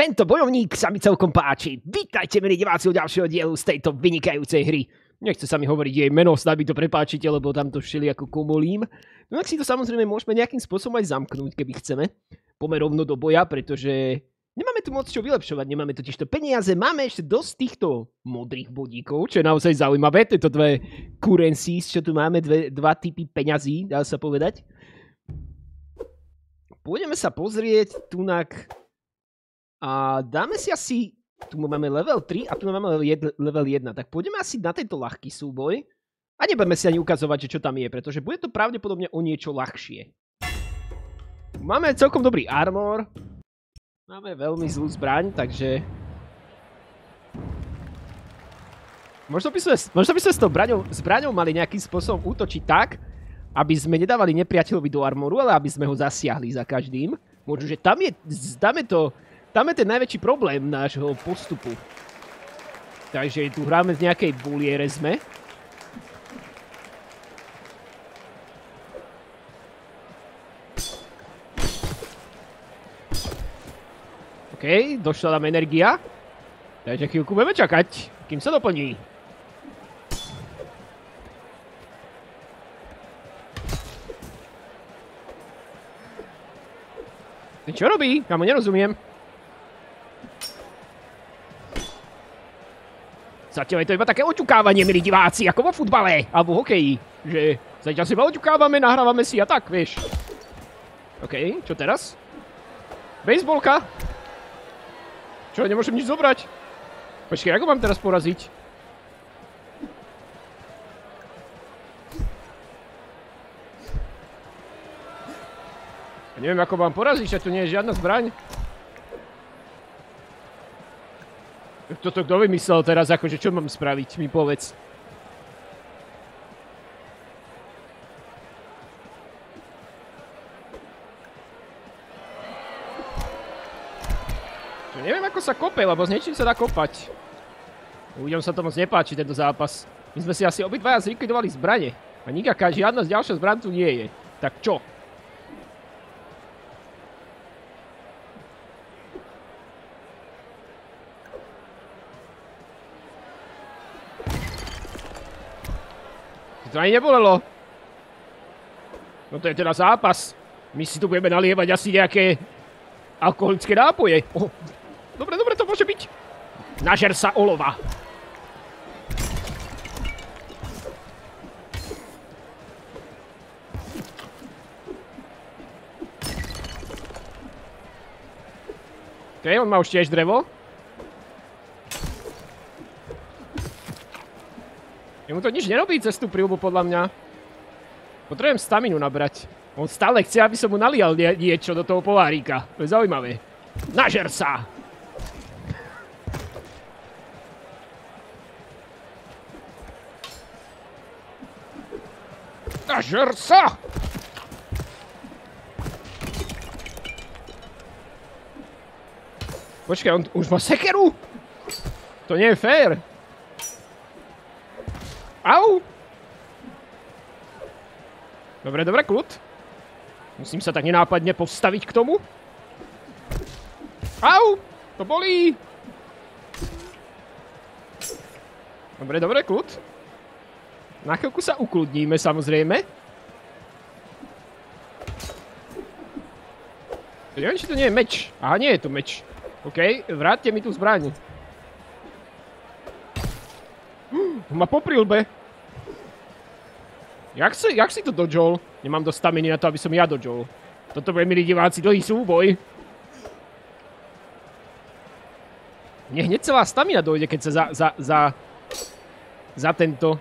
Tento bojovník sa mi celkom páči. Vítajte, milí diváci, u ďalšieho dielu z tejto vynikajúcej hry. Nechce sa mi hovoriť jej meno, snad mi to prepáčite, lebo tam to všeli ako komolím. No tak si to samozrejme môžeme nejakým spôsobom aj zamknúť, keby chceme. Pomer rovno do boja, pretože nemáme tu moc čo vylepšovať, nemáme totiž to peniaze, máme ešte dosť týchto modrých bodíkov, čo je naozaj zaujímavé, tieto dve currencies, čo tu máme, dve, dva typy peňazí, dá sa povedať. Pôjdeme sa pozrieť tunak a dáme si asi, tu máme level 3 a tu máme level 1, tak pôjdeme asi na tento ľahký súboj. A nebudeme si ani ukazovať, že čo tam je, pretože bude to pravdepodobne o niečo ľahšie. Máme celkom dobrý armor. Máme veľmi zlú zbraň, takže... Možno by sme, možno s tou zbraňou, mali nejakým spôsobom útočiť tak, aby sme nedávali nepriateľovi do armoru, ale aby sme ho zasiahli za každým. Možno, že tam je, dáme to tam je ten najväčší problém nášho postupu. Takže tu hráme z nejakej buliere sme. OK, došla nám energia. Takže chvíľku budeme čakať, kým sa doplní. Čo robí? Ja mu nerozumiem. Zatiaľ je to iba také oťukávanie, milí diváci, ako vo futbale alebo hokeji. Že zatiaľ si iba oťukávame, nahrávame si a tak, vieš. OK, čo teraz? Bejsbolka. Čo, nemôžem nič zobrať? Počkej, ako mám teraz poraziť? Neviem, ako mám poraziť, že tu nie je žiadna zbraň. Toto kto vymyslel teraz, akože čo mám spraviť, mi povedz. Neviem, ako sa kope, lebo s niečím sa dá kopať. Ľuďom sa to moc nepáči, tento zápas. My sme si asi obidvaja zlikvidovali zbranie. A nikaká žiadna ďalšia zbran tu nie je. Tak čo? To ani nebolelo. No to je teda zápas. My si tu budeme nalievať asi nejaké alkoholické nápoje. Oh. Dobre, dobre, to môže byť. Nažer sa olova. OK, on má už tiež drevo. Jemu to nič nerobí cez tú príľbu, podľa mňa. Potrebujem staminu nabrať. On stále chce, aby som mu nalial nie niečo do toho polárika. To je zaujímavé. Nažer sa! Nažer sa! Počkaj, on už má sekeru? To nie je fér. Au! Dobre, dobre, kľud. Musím sa tak nenápadne postaviť k tomu. Au! To bolí! Dobre, dobre, kľud. Na chvíľku sa ukludníme, samozrejme. Neviem, či to nie je meč. Aha, nie je to meč. OK, vráťte mi tú zbraň. Ma po prilbe. Jak si, jak si to dodžol? Nemám dosť staminy na to, aby som ja dodžol. Toto bude, milí diváci, dlhý súboj. Mne hneď celá stamina dojde, keď sa za, za, za, za tento...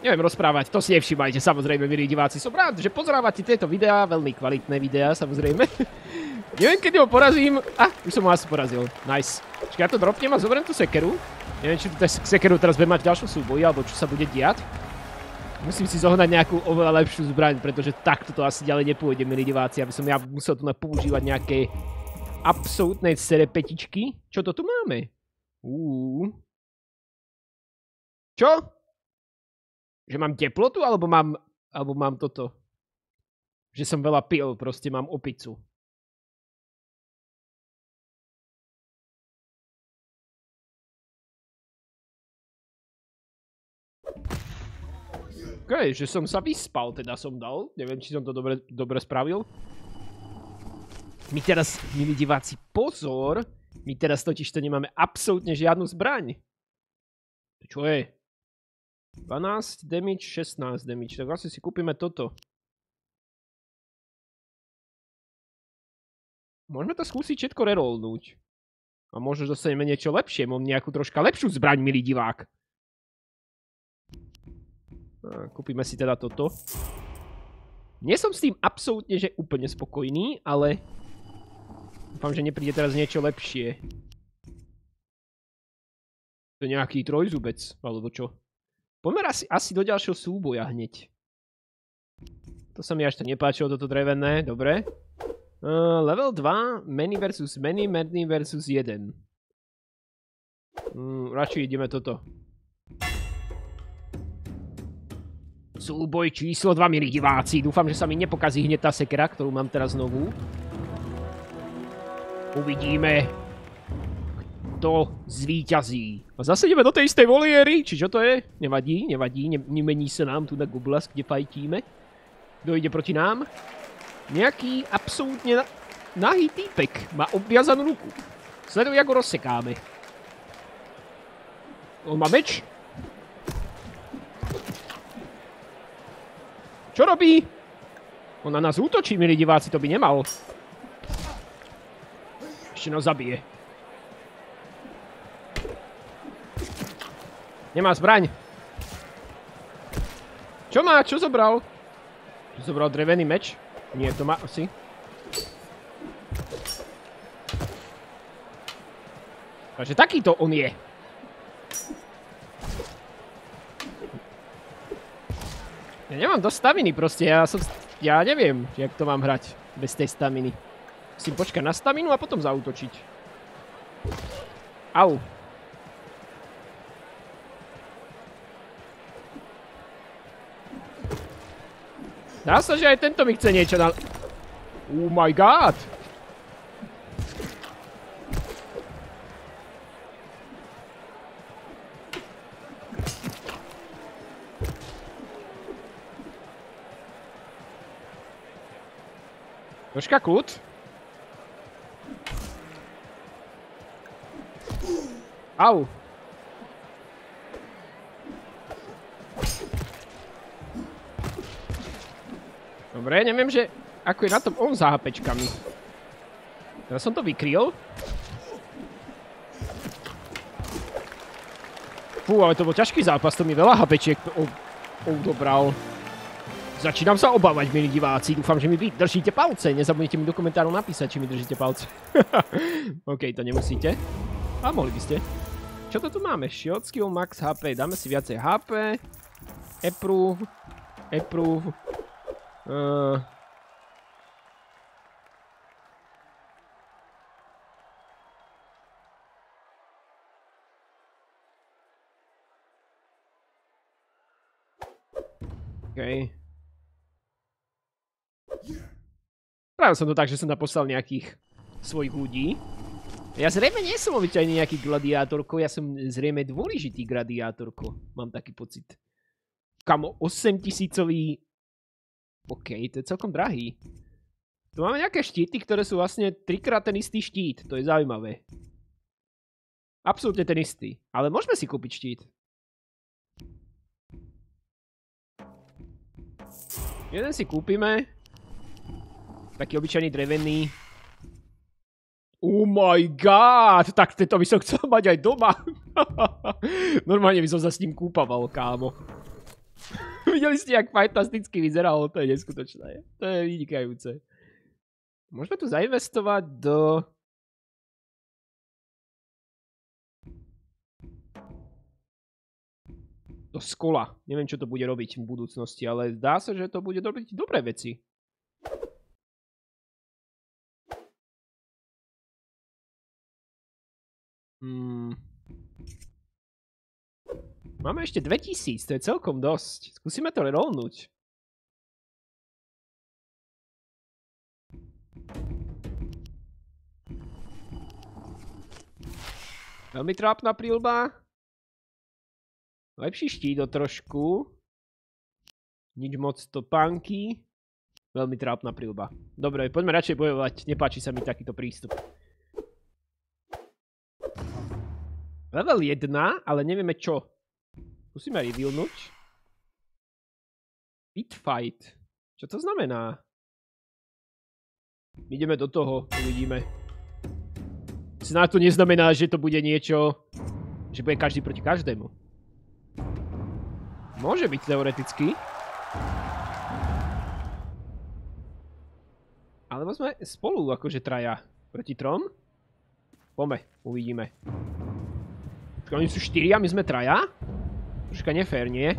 Neviem rozprávať, to si nevšimajte, samozrejme, milí diváci. Som rád, že pozerávate tieto videá, veľmi kvalitné videá, samozrejme. Neviem, kedy ho porazím. Ah, už som ho asi porazil. Nice. Čiže ja to dropnem a zoberiem tú sekeru. Neviem, či tú sekeru teraz bude mať v ďalšom súboji, alebo čo sa bude diať. Musím si zohnať nejakú oveľa lepšiu zbraň, pretože takto to asi ďalej nepôjde, milí diváci, aby som ja musel tu používať nejaké absolútnej sere petičky. Čo to tu máme? Uuu. Čo? Že mám teplotu, alebo mám, alebo mám toto? Že som veľa pil, proste mám opicu. Okay, že som sa vyspal, teda som dal. Neviem, či som to dobre spravil. My teraz, milí diváci, pozor! My teraz totiž to nemáme absolútne žiadnu zbraň. To čo je? 12 damage, 16 damage. Tak vlastne si kúpime toto. Môžeme to skúsiť všetko rerollnúť. A možno dostaneme niečo lepšie. Mám nejakú troška lepšiu zbraň, milý divák. Kúpime si teda toto. Nie som s tým absolútne, že úplne spokojný, ale dúfam, že nepríde teraz niečo lepšie. To je nejaký trojzubec, alebo čo? Poďme asi, do ďalšieho súboja hneď. To sa mi až to nepáčilo, toto drevené, dobre. Uh, level 2, many versus many, many versus 1. Mm, radšej ideme toto. Súboj číslo 2, milí diváci. Dúfam, že sa mi nepokazí hneď tá sekera, ktorú mám teraz novú. Uvidíme, kto zvíťazí. A zase ideme do tej istej voliery, či čo to je? Nevadí, nevadí, ne nemení sa nám tu na Goblas, kde fajtíme. Kto ide proti nám? Nejaký absolútne nahý týpek má obviazanú ruku. Sleduj, ako rozsekáme. On má meč? Čo robí? On na nás útočí, milí diváci, to by nemal. Ešte nás zabije. Nemá zbraň. Čo má? Čo zobral? Zobral drevený meč? Nie, to má asi. Takže takýto on je. Ja nemám dosť staminy proste, ja som... Ja neviem, jak to mám hrať bez tej staminy. Musím počkať na staminu a potom zautočiť. Au. Dá sa, že aj tento mi chce niečo na... Oh my god! Troška kút. Au. Dobre, neviem, že ako je na tom on za HPčkami. Teraz som to vykryl. Fú, ale to bol ťažký zápas, to mi veľa HPčiek odobral. Začínam sa obávať, milí diváci. Dúfam, že mi vy držíte palce. Nezabudnite mi do komentárov napísať, či mi držíte palce. OK, to nemusíte. A mohli by ste. Čo to tu máme? Shield skill, max HP. Dáme si viacej HP. Approve. Approve. Uh, Okay. Spravil som to tak, že som naposlal nejakých svojich ľudí. Ja zrejme nie som obyčajný nejaký gladiátorko, ja som zrejme dôležitý gladiátorko. Mám taký pocit. Kamo, 8 tisícový... OK, to je celkom drahý. Tu máme nejaké štíty, ktoré sú vlastne trikrát ten istý štít. To je zaujímavé. Absolútne ten istý. Ale môžeme si kúpiť štít. Jeden si kúpime. Taký obyčajný drevený. Oh my god, tak tento by som chcel mať aj doma. Normálne by som sa s ním kúpaval, kámo. Videli ste, jak fantasticky vyzeral, to je neskutočné. To je vynikajúce. Môžeme tu zainvestovať do... Do skola. Neviem, čo to bude robiť v budúcnosti, ale zdá sa, že to bude robiť dobré veci. Hmm. Máme ešte 2000, to je celkom dosť. Skúsime to rolnúť. Veľmi trápna prílba. Lepší štít o trošku. Nič moc topánky. Veľmi trápna príľba. Dobre, poďme radšej bojovať. Nepáči sa mi takýto prístup. Level 1, ale nevieme čo. Musíme revealnúť. Pitfight. Čo to znamená? Ideme do toho, uvidíme. Snáď to neznamená, že to bude niečo, že bude každý proti každému. Môže byť teoreticky. Alebo sme spolu akože traja proti trom. Pome, uvidíme. Oni sú štyria, my sme traja? Troška nefér, nie?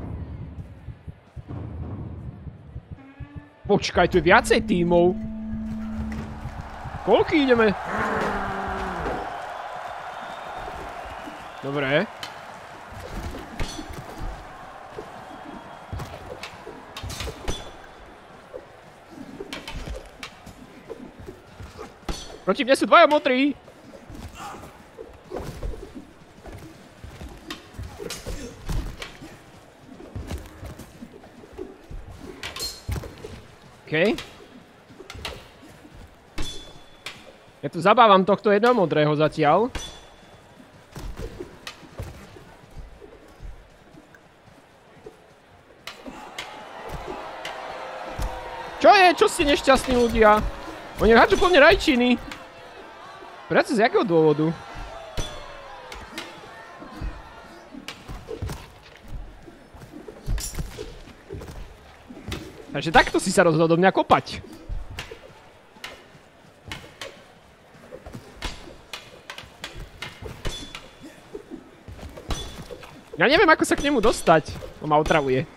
Počkaj, tu je viacej tímov. Koľky ideme? Dobre. Proti mne sú dvaja modrí. OK. Ja tu zabávam tohto jedného modrého zatiaľ. Čo je? Čo ste nešťastní ľudia? Oni hádžu po mne rajčiny. Prečo z jakého dôvodu? Takže takto si sa rozhodol mňa kopať. Ja neviem, ako sa k nemu dostať. On ma otravuje.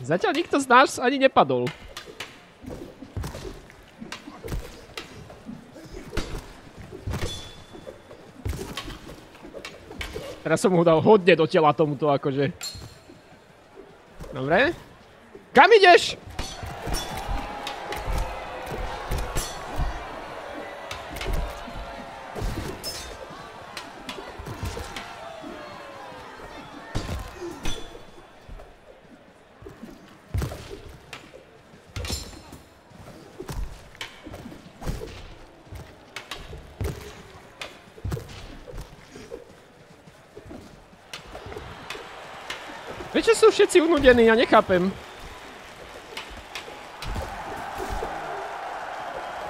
Zatiaľ nikto z nás ani nepadol. Teraz som mu dal hodne do tela tomuto, akože. Dobre. Kam ideš? Prečo sú všetci unudení? Ja nechápem.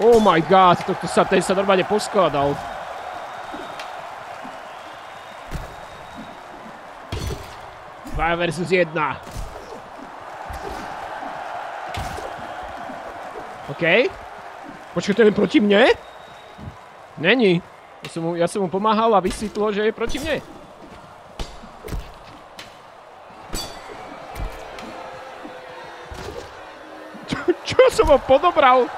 Oh my god, to sa, ten sa normálne poskladal. Dvaja versus jedna. OK. Počkaj, to je proti mne? Není. Ja som mu, pomáhal a vysvetlo, že je proti mne. Čo som ho podobral?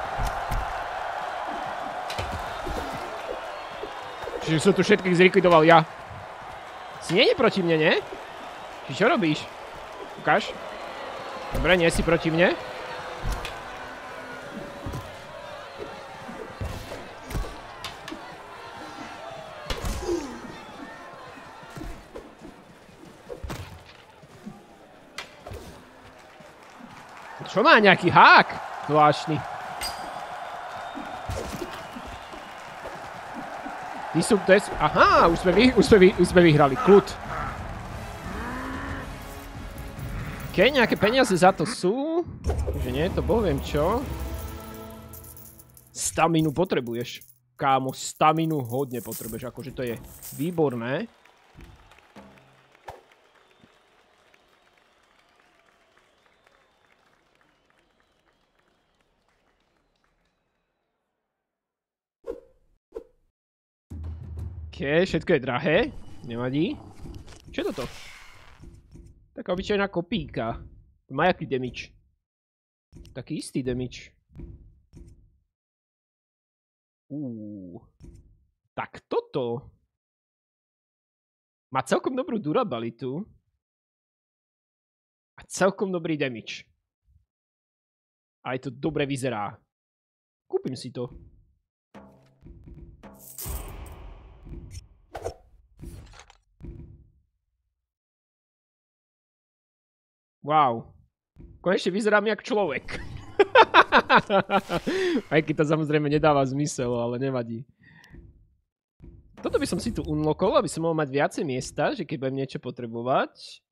Čiže som tu všetkých zlikvidoval ja. Si nie je proti mne, nie? Či čo robíš? Ukáž. Dobre, nie si proti mne. Čo má nejaký hák? Zvláštny. Ty sú, je... Aha, už sme, vy, už sme, vy, už sme vyhrali. Kľud. OK, nejaké peniaze za to sú. Že nie, to poviem čo. Staminu potrebuješ. Kámo, staminu hodne potrebuješ. Akože to je výborné. OK, všetko je drahé. Nevadí. Čo je toto? Taká obyčajná kopíka. Má jaký damage? Taký istý damage. Tak toto. Má celkom dobrú durabilitu. A celkom dobrý damage. Aj to dobre vyzerá. Kúpim si to. Wow. Konečne vyzerám jak človek. Aj to samozrejme nedáva zmysel, ale nevadí. Toto by som si tu unlockol, aby som mohol mať viacej miesta, že keď budem niečo potrebovať.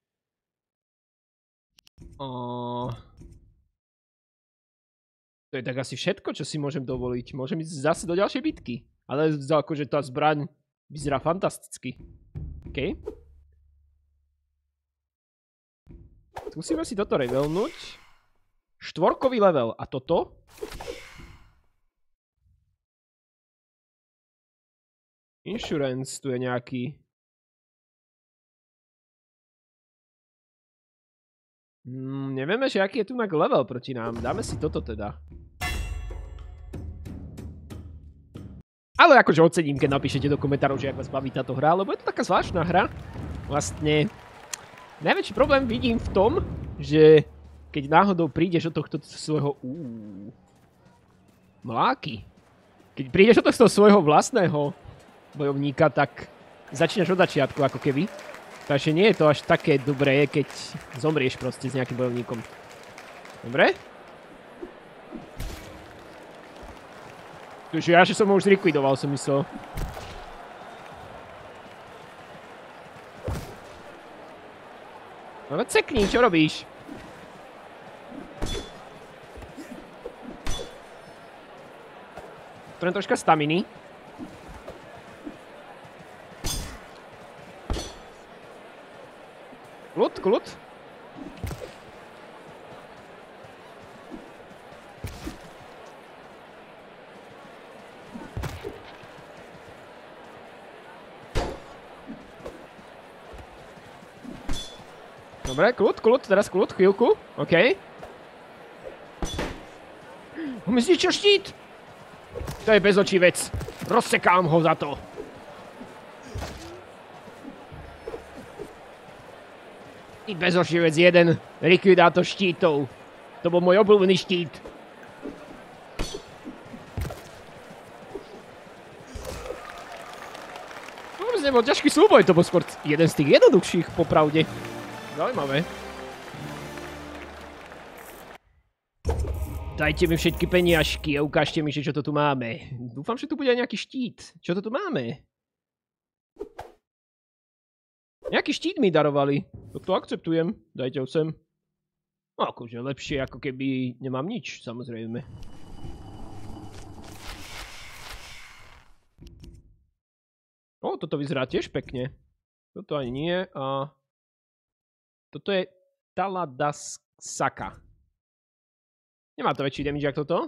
To je tak asi všetko, čo si môžem dovoliť. Môžem ísť zase do ďalšej bitky. Ale akože tá zbraň vyzerá fantasticky. OK. Skúsime si toto levelnúť. Štvorkový level. A toto? Insurance tu je nejaký. Mm, nevieme, že aký je tu level proti nám. Dáme si toto teda. Ale akože ocením, keď napíšete do komentárov, že ak vás baví táto hra, lebo je to taká zvláštna hra. Vlastne Najväčší problém vidím v tom, že keď náhodou prídeš od tohto svojho... Mláky. Keď prídeš od tohto svojho vlastného bojovníka, tak začínaš od začiatku ako keby. Takže nie je to až také dobré, keď zomrieš proste s nejakým bojovníkom. Dobre? Takže ja, že som ho už zlikvidoval, som myslel. No cekni, čo robíš? Potrebujem troška staminy. Kľud, kľud. Dobre, kľud, kľud, teraz kľud, chvíľku. OK. On mi zničil štít! To je bezočí vec. Rozsekám ho za to. Ty bezočí vec jeden. Likvidátor štítov. To bol môj obľúbený štít. Vôbec nebol ťažký súboj, to bol skôr jeden z tých jednoduchších, popravde. Zaujímavé. Dajte mi všetky peniažky a ukážte mi, že čo to tu máme. Dúfam, že tu bude aj nejaký štít. Čo to tu máme? Nejaký štít mi darovali. To akceptujem. Dajte ho sem. No akože lepšie, ako keby nemám nič, samozrejme. O, toto vyzerá tiež pekne. Toto ani nie a... Toto je Taladasaka. Nemá to väčší damage ako toto.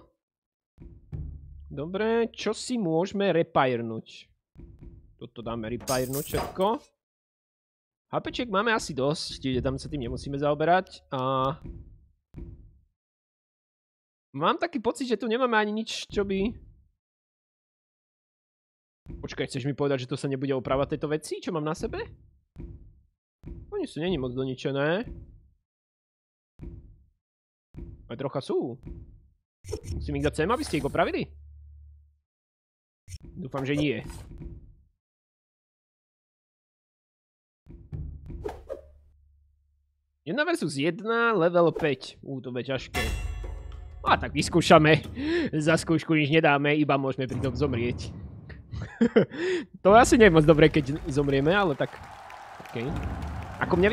Dobre, čo si môžeme repajrnúť? Toto dáme repajrnúť všetko. HPček máme asi dosť, čiže tam sa tým nemusíme zaoberať. Mám taký pocit, že tu nemáme ani nič, čo by... Počkaj, chceš mi povedať, že to sa nebude opravať tieto veci, čo mám na sebe? Sú není moc doničené. Aj trocha sú. Musím ich dať sem, aby ste ich opravili? Dúfam, že nie. Jedna versus jedna, level 5. Ú, to bude ťažké. A tak vyskúšame. Za skúšku nič nedáme, iba môžeme pri tom zomrieť. to asi nie je moc dobré, keď zomrieme, ale tak... Okay. Ako mňa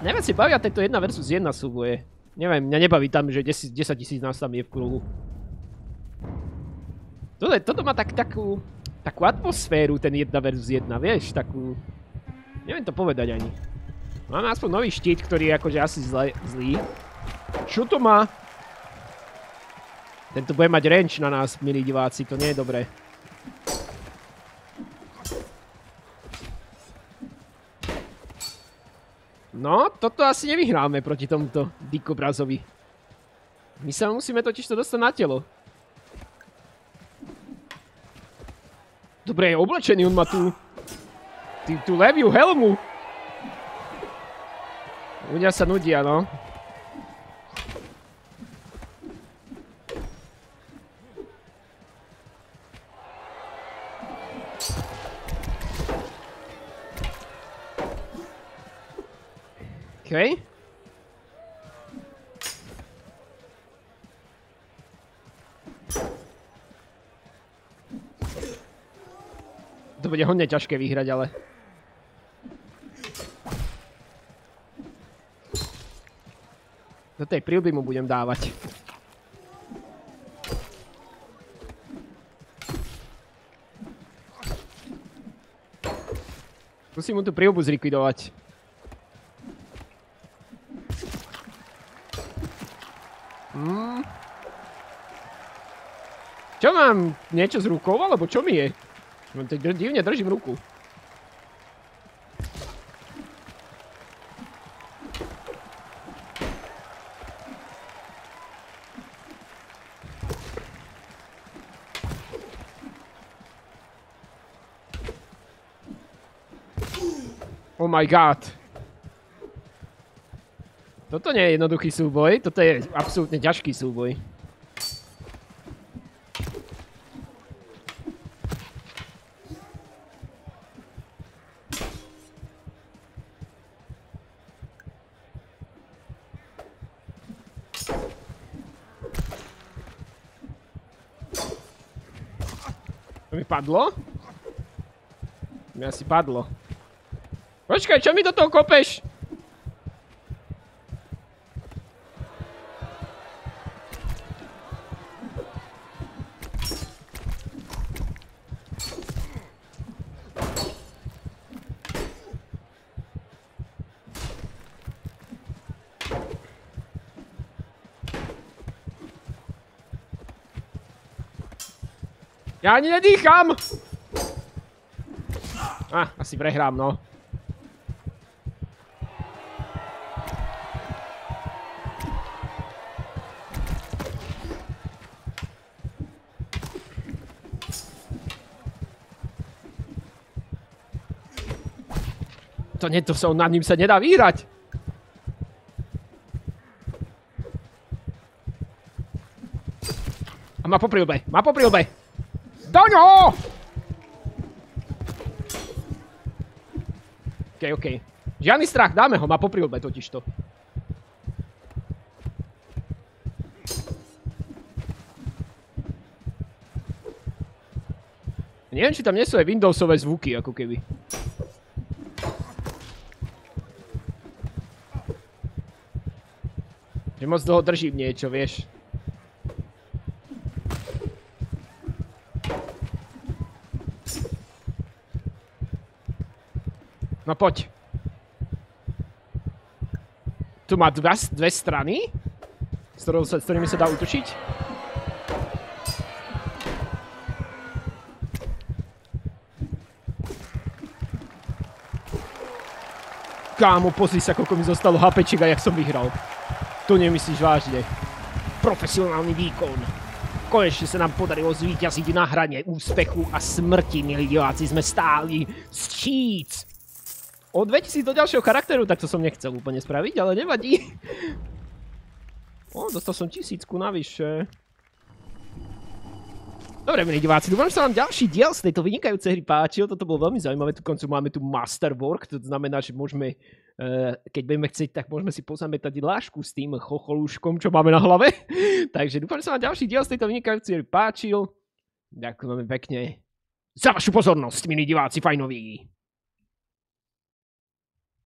Neviem si bavia tento jedna versus jedna súboje. Neviem, mňa nebaví tam, že 10 tisíc nás tam je v kruhu. Toto, toto má tak, takú, takú atmosféru, ten jedna versus jedna, vieš, takú... Neviem to povedať ani. Máme aspoň nový štít, ktorý je akože asi zle, zlý. Čo to má? Tento bude mať range na nás, milí diváci, to nie je dobré. No, toto asi nevyhráme proti tomuto dikobrazovi. My sa musíme totiž to dostať na telo. Dobre, je oblečený, on má tú... tú leviu helmu. Ľudia sa nudia, no. Bude hodne ťažké vyhrať, ale... Do tej prílby mu budem dávať. Musím mu tú prílbu zlikvidovať. Hmm. Čo mám? Niečo s rukou? Alebo čo mi je? Divne držím ruku. Oh my god. Toto nie je jednoduchý súboj, toto je absolútne ťažký súboj. Padlo? Mi asi padlo. Počkaj, čo mi do toho kopeš? Ja ani nedýcham! Ah, asi prehrám, no. To nie, to sa, nad ním sa nedá vyhrať. A má po prilbe, má po prilbe. Ňoho! OK, OK. Žiadny strach, dáme ho, má po prilbe totižto. Neviem, či tam nie sú aj Windowsové zvuky, ako keby. Že moc dlho držím niečo, vieš. Poď. Tu má dva, dve strany, s, sa, s ktorými sa dá utočiť. Kámo, pozri sa, koľko mi zostalo HPček a jak som vyhral. To nemyslíš vážne. Profesionálny výkon. Konečne sa nám podarilo zvíťaziť na hrane úspechu a smrti, milí diváci. Sme stáli z číc. O 2000 do ďalšieho charakteru, tak to som nechcel úplne spraviť, ale nevadí. O, dostal som tisícku navyše. Dobre, milí diváci, dúfam, že sa vám ďalší diel z tejto vynikajúcej hry páčil. Toto bolo veľmi zaujímavé, tu koncu máme tu Masterwork, to znamená, že môžeme, eh, keď budeme chcieť, tak môžeme si pozametať lášku s tým chocholúškom, čo máme na hlave. Takže dúfam, že sa vám ďalší diel z tejto vynikajúcej hry páčil. Ďakujem pekne za vašu pozornosť, milí diváci fajnoví.